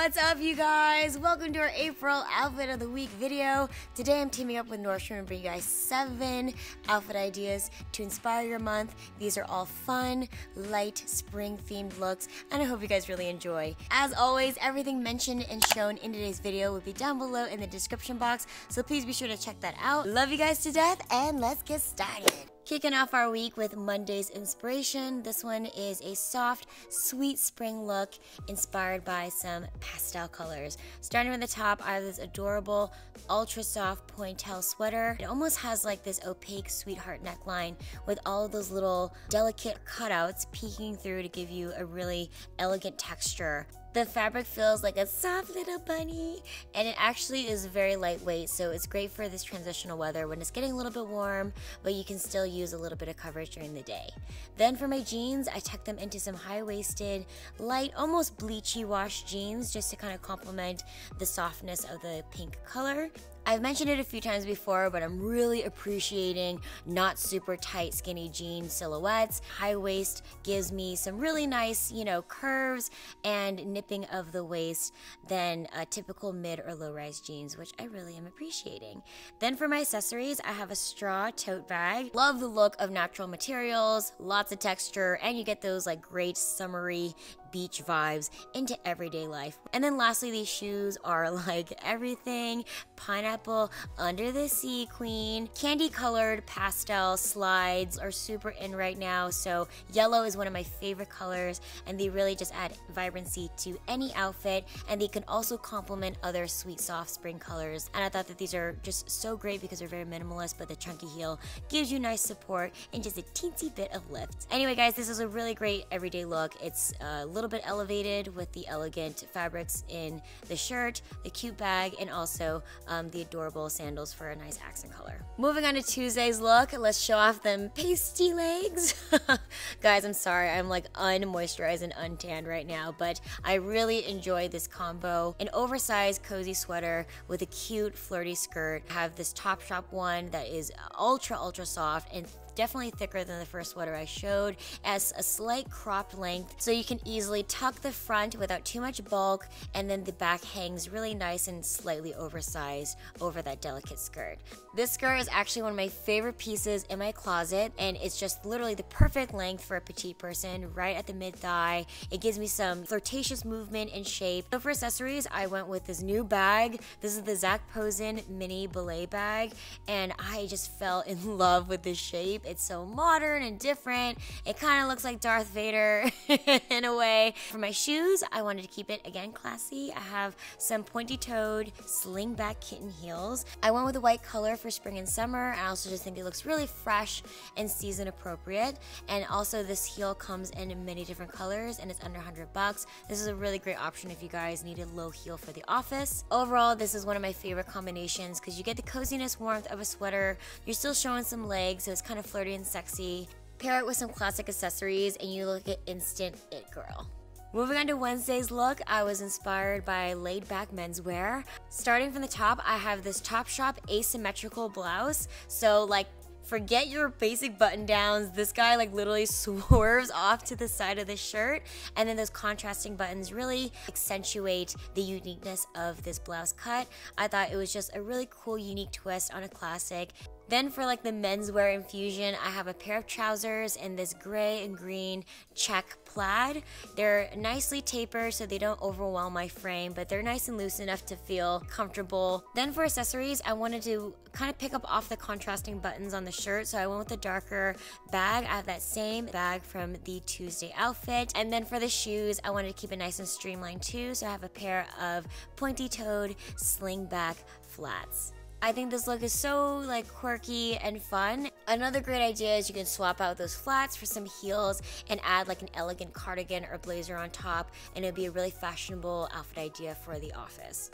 What's up, you guys? Welcome to our April Outfit of the Week video. Today I'm teaming up with Nordstrom to bring you guys seven outfit ideas to inspire your month. These are all fun, light, spring themed looks, and I hope you guys really enjoy. As always, everything mentioned and shown in today's video will be down below in the description box, so please be sure to check that out. Love you guys to death, and let's get started. Kicking off our week with Monday's inspiration. This one is a soft, sweet spring look inspired by some pastel colors. Starting with the top, I have this adorable, ultra soft pointelle sweater. It almost has like this opaque sweetheart neckline with all of those little delicate cutouts peeking through to give you a really elegant texture. The fabric feels like a soft little bunny and it actually is very lightweight so it's great for this transitional weather when it's getting a little bit warm but you can still use a little bit of coverage during the day. Then for my jeans I tucked them into some high-waisted light almost bleachy wash jeans just to kind of complement the softness of the pink color. I've mentioned it a few times before, but I'm really appreciating not super tight skinny jean silhouettes. High waist gives me some really nice, you know, curves and nipping of the waist than a typical mid or low rise jeans, which I really am appreciating. Then for my accessories, I have a straw tote bag. Love the look of natural materials, lots of texture, and you get those like great summery beach vibes into everyday life. And then lastly, these shoes are like everything pineapple under the sea queen. Candy colored pastel slides are super in right now. So yellow is one of my favorite colors and they really just add vibrancy to any outfit and they can also complement other sweet soft spring colors. And I thought that these are just so great because they're very minimalist but the chunky heel gives you nice support and just a teensy bit of lift. Anyway guys, this is a really great everyday look. It's a little bit elevated with the elegant fabrics in the shirt, the cute bag, and also um, the adorable sandals for a nice accent color. Moving on to Tuesday's look, let's show off them pasty legs. Guys, I'm sorry, I'm like unmoisturized and untanned right now, but I really enjoy this combo. An oversized cozy sweater with a cute flirty skirt. I have this Topshop one that is ultra, ultra soft and definitely thicker than the first sweater I showed, as a slight cropped length so you can easily tuck the front without too much bulk and then the back hangs really nice and slightly oversized over that delicate skirt. This skirt is actually one of my favorite pieces in my closet and it's just literally the perfect length for a petite person right at the mid thigh. It gives me some flirtatious movement and shape. So for accessories I went with this new bag. This is the Zac Posen mini belay bag and I just fell in love with this shape. It's so modern and different. It kind of looks like Darth Vader in a way. For my shoes, I wanted to keep it again classy. I have some pointy toed slingback kitten heels. I went with a white color for spring and summer. I also just think it looks really fresh and season appropriate. And also this heel comes in many different colors and it's under 100 bucks. This is a really great option if you guys need a low heel for the office. Overall, this is one of my favorite combinations because you get the coziness warmth of a sweater. You're still showing some legs, so it's kind of flirty and sexy. Pair it with some classic accessories and you look at instant it girl. Moving on to Wednesday's look, I was inspired by laid back menswear. Starting from the top, I have this Topshop asymmetrical blouse. So like forget your basic button downs. This guy like literally swerves off to the side of the shirt and then those contrasting buttons really accentuate the uniqueness of this blouse cut. I thought it was just a really cool unique twist on a classic. Then for like the menswear infusion, I have a pair of trousers in this gray and green check plaid. They're nicely tapered so they don't overwhelm my frame, but they're nice and loose enough to feel comfortable. Then for accessories, I wanted to kind of pick up off the contrasting buttons on the shirt, so I went with the darker bag. I have that same bag from the Tuesday outfit. And then for the shoes, I wanted to keep it nice and streamlined too, so I have a pair of pointy-toed slingback flats. I think this look is so like quirky and fun. Another great idea is you can swap out those flats for some heels and add like an elegant cardigan or blazer on top and it'll be a really fashionable outfit idea for the office.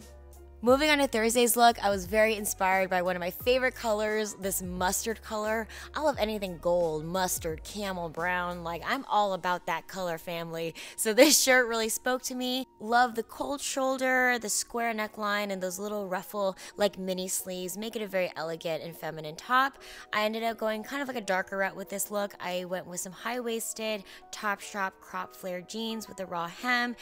Moving on to Thursday's look, I was very inspired by one of my favorite colors, this mustard color. I love anything gold, mustard, camel, brown, like I'm all about that color family. So this shirt really spoke to me. Love the cold shoulder, the square neckline, and those little ruffle like mini sleeves make it a very elegant and feminine top. I ended up going kind of like a darker route with this look. I went with some high-waisted, top Topshop crop flare jeans with a raw hem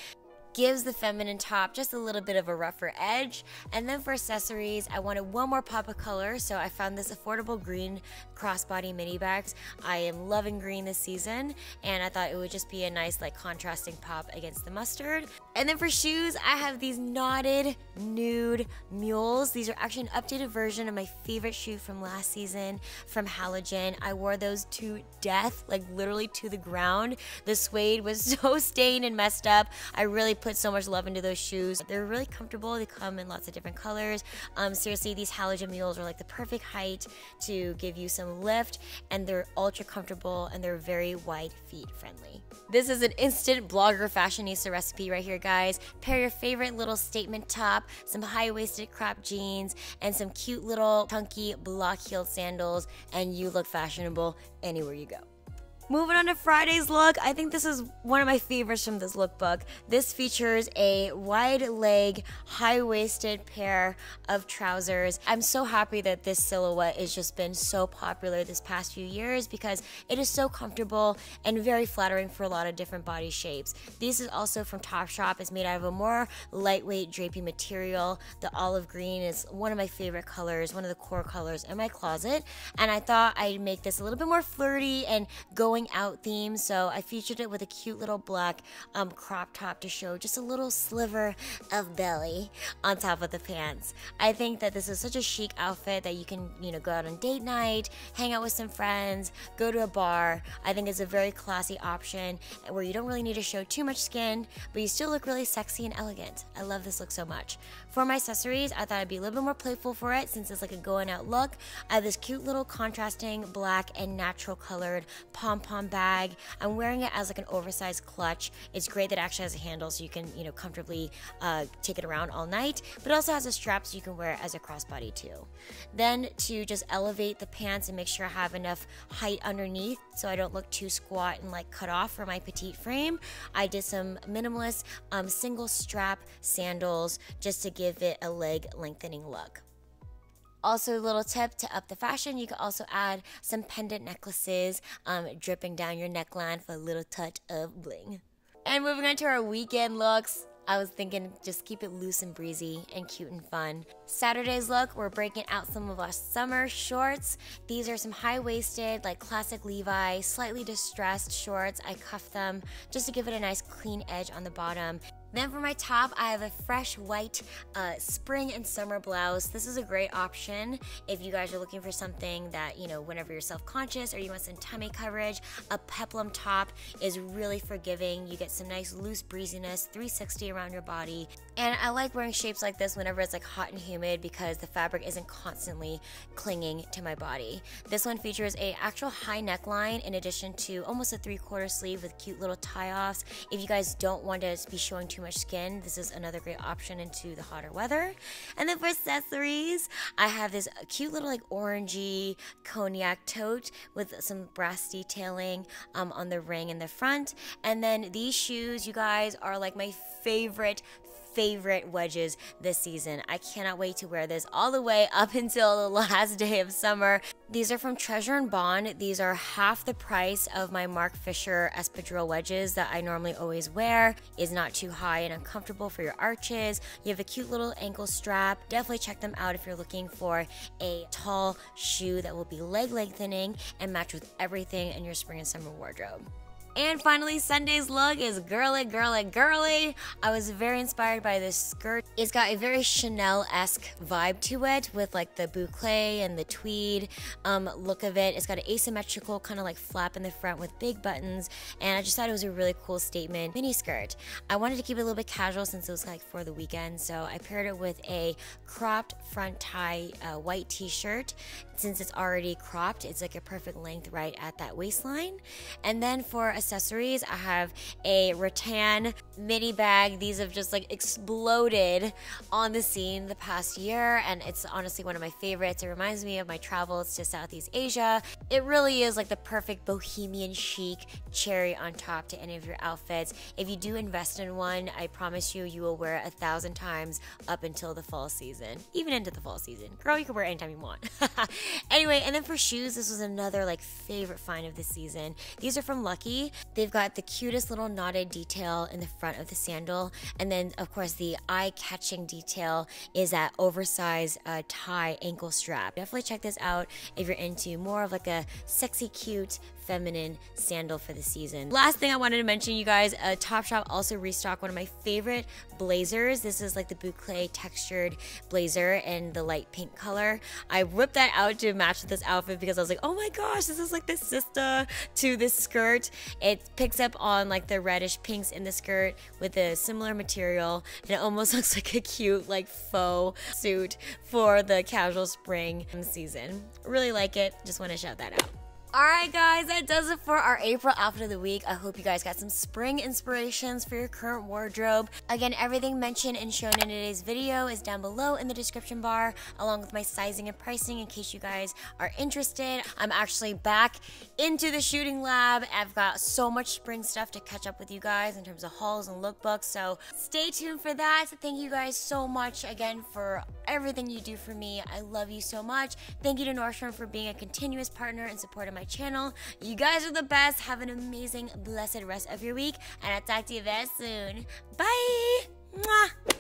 gives the feminine top just a little bit of a rougher edge. And then for accessories, I wanted one more pop of color, so I found this affordable green crossbody mini bags. I am loving green this season, and I thought it would just be a nice like contrasting pop against the mustard. And then for shoes, I have these knotted nude mules. These are actually an updated version of my favorite shoe from last season from Halogen. I wore those to death, like literally to the ground. The suede was so stained and messed up. I really put so much love into those shoes. They're really comfortable. They come in lots of different colors. Um, seriously, these Halogen mules are like the perfect height to give you some lift, and they're ultra comfortable and they're very wide feet friendly. This is an instant blogger fashionista recipe right here, guys. Pair your favorite little statement top, some high-waisted crop jeans, and some cute little chunky block-heeled sandals, and you look fashionable anywhere you go. Moving on to Friday's look, I think this is one of my favorites from this lookbook. This features a wide leg, high waisted pair of trousers. I'm so happy that this silhouette has just been so popular this past few years because it is so comfortable and very flattering for a lot of different body shapes. This is also from Topshop. It's made out of a more lightweight drapey material. The olive green is one of my favorite colors, one of the core colors in my closet. And I thought I'd make this a little bit more flirty and going going out theme, so I featured it with a cute little black um, crop top to show just a little sliver of belly on top of the pants. I think that this is such a chic outfit that you can, you know, go out on date night, hang out with some friends, go to a bar. I think it's a very classy option where you don't really need to show too much skin, but you still look really sexy and elegant. I love this look so much. For my accessories, I thought I'd be a little bit more playful for it since it's like a going out look. I have this cute little contrasting black and natural colored pom pom bag. I'm wearing it as like an oversized clutch. It's great that it actually has a handle so you can, you know, comfortably uh, take it around all night, but it also has a strap so you can wear it as a crossbody too. Then to just elevate the pants and make sure I have enough height underneath so I don't look too squat and like cut off for my petite frame, I did some minimalist um, single strap sandals just to give give it a leg lengthening look. Also, a little tip to up the fashion, you can also add some pendant necklaces um, dripping down your neckline for a little touch of bling. And moving on to our weekend looks. I was thinking just keep it loose and breezy and cute and fun. Saturday's look, we're breaking out some of our summer shorts. These are some high waisted, like classic Levi, slightly distressed shorts. I cuffed them just to give it a nice clean edge on the bottom. Then for my top, I have a fresh white uh, spring and summer blouse. This is a great option if you guys are looking for something that, you know, whenever you're self-conscious or you want some tummy coverage, a peplum top is really forgiving. You get some nice loose breeziness, 360 around your body. And I like wearing shapes like this whenever it's like hot and humid because the fabric isn't constantly clinging to my body. This one features a actual high neckline in addition to almost a three quarter sleeve with cute little tie-offs. If you guys don't want to be showing too much skin, this is another great option into the hotter weather. And then for accessories, I have this cute little like orangey cognac tote with some brass detailing um, on the ring in the front. And then these shoes, you guys, are like my favorite favorite wedges this season. I cannot wait to wear this all the way up until the last day of summer. These are from Treasure and Bond. These are half the price of my Marc Fisher espadrille wedges that I normally always wear. Is not too high and uncomfortable for your arches. You have a cute little ankle strap. Definitely check them out if you're looking for a tall shoe that will be leg lengthening and match with everything in your spring and summer wardrobe. And finally, Sunday's look is girly, girly, girly. I was very inspired by this skirt. It's got a very Chanel-esque vibe to it with like the boucle and the tweed um, look of it. It's got an asymmetrical kind of like flap in the front with big buttons. And I just thought it was a really cool statement mini skirt. I wanted to keep it a little bit casual since it was like for the weekend. So I paired it with a cropped front tie uh, white t-shirt. Since it's already cropped, it's like a perfect length right at that waistline. And then for a accessories. I have a rattan mini bag. These have just like exploded on the scene the past year, and it's honestly one of my favorites. It reminds me of my travels to Southeast Asia. It really is like the perfect bohemian chic cherry on top to any of your outfits. If you do invest in one, I promise you, you will wear it a thousand times up until the fall season, even into the fall season. Girl, you can wear it anytime you want. anyway, and then for shoes, this was another like favorite find of the season. These are from Lucky. They've got the cutest little knotted detail in the front of the sandal. And then, of course, the eye catching detail is that oversized uh, tie ankle strap. Definitely check this out if you're into more of like a sexy, cute, feminine sandal for the season. Last thing I wanted to mention, you guys, uh, Topshop also restocked one of my favorite blazers. This is like the boucle textured blazer in the light pink color. I whipped that out to match with this outfit because I was like, oh my gosh, this is like the sister to this skirt. It picks up on like the reddish pinks in the skirt with a similar material and it almost looks like a cute like faux suit for the casual spring season. Really like it. Just want to shout that out. Alright guys, that does it for our April outfit of the week. I hope you guys got some spring inspirations for your current wardrobe. Again, everything mentioned and shown in today's video is down below in the description bar, along with my sizing and pricing in case you guys are interested. I'm actually back into the shooting lab. I've got so much spring stuff to catch up with you guys in terms of hauls and lookbooks, so stay tuned for that. Thank you guys so much again for everything you do for me. I love you so much. Thank you to Nordstrom for being a continuous partner and support of my channel. You guys are the best. Have an amazing, blessed rest of your week, and I'll talk to you very soon. Bye! Mwah!